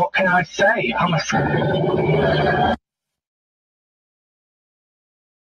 what can I say? I'm a.